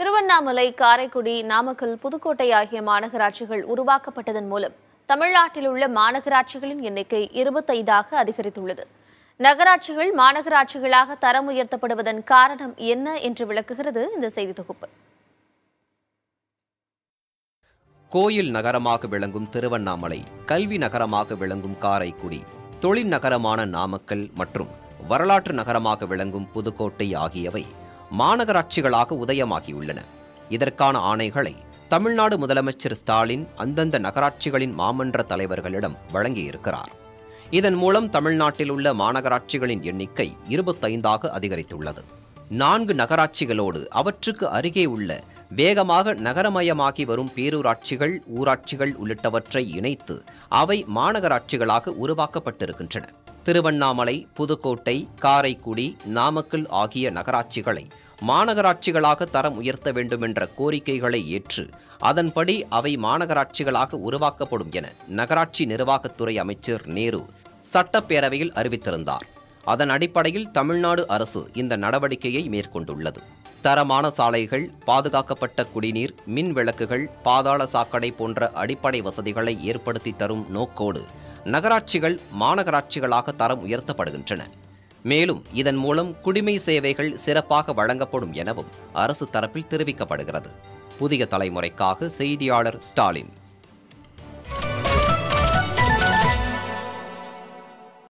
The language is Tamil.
திருவண்ணாமலை காரைக்குடி நாமக்கல் புதுக்கோட்டை ஆகிய மாநகராட்சிகள் உருவாக்கப்பட்டதன் மூலம் தமிழ்நாட்டில் உள்ள மாநகராட்சிகளின் எண்ணிக்கை இருபத்தைந்தாக அதிகரித்துள்ளது. நகராட்சிகள் மாநகராட்சிகளாக தரம் உயர்த்தப்படுவதன் காரணம் என்ன என்று விளக்குகிறது இந்த செய்தி தொகுப்பு. கோயில் நகரமாக விளங்கும் திருவண்ணாமலை கல்வி நகரமாக விளங்கும் காரைக்குடி தொழில் நகரமான நாமக்கல் மற்றும் வரலாற்று நகரமாக விளங்கும் புதுக்கோட்டை ஆகியவை மாநகராட்சிகளாக உதயமாகியுள்ளன. இதற்கான ஆணைகளை தமிழ்நாடு முதலமைச்சர் ஸ்டாலின் அந்தந்த நகராட்சிகளின் மாமன்ற தலைவர்களிடம் வழங்கியிருக்கிறார். இதன் மூலம் தமிழ்நாட்டில் உள்ள மாநகராட்சிகளின் எண்ணிக்கை இருபத்தைந்தாக அதிகரித்துள்ளது. நான்கு நகராட்சிகளோடு அவற்றுக்கு அருகே உள்ள வேகமாக நகரமயமாகி வரும் பேரூராட்சிகள் ஊராட்சிகள் உள்ளிட்டவற்றை இணைத்து அவை மாநகராட்சிகளாக உருவாக்கப்பட்டிருக்கின்றன. திருவண்ணாமலை புதுக்கோட்டை காரைக்குடி நாமக்கல் ஆகிய நகராட்சிகளை மாநகராட்சிகளாக தரம் உயர்த்த வேண்டுமென்ற கோரிக்கைகளை ஏற்று அதன்படி அவை மாநகராட்சிகளாக உருவாக்கப்படும் என நகராட்சி நிர்வாகத்துறை அமைச்சர் நேரு சட்டப்பேரவையில் அறிவித்திருந்தார். அதன் அடிப்படையில் தமிழ்நாடு அரசு இந்த நடவடிக்கையை மேற்கொண்டுள்ளது. தரமான சாலைகள் பாதுகாக்கப்பட்ட குடிநீர் மின் விளக்குகள் பாதாள சாக்கடை போன்ற அடிப்படை வசதிகளை ஏற்படுத்தி தரும் நோக்கோடு நகராட்சிகள் மாநகராட்சிகளாக தரம் உயர்த்தப்படுகின்றன. மேலும் இதன் மூலம் குடிமை சேவைகள் சிறப்பாக வழங்கப்படும் எனவும் அரசு தரப்பில் தெரிவிக்கப்படுகிறது. புதிய தலைமுறைக்காக செய்தியாளர் ஸ்டாலின்.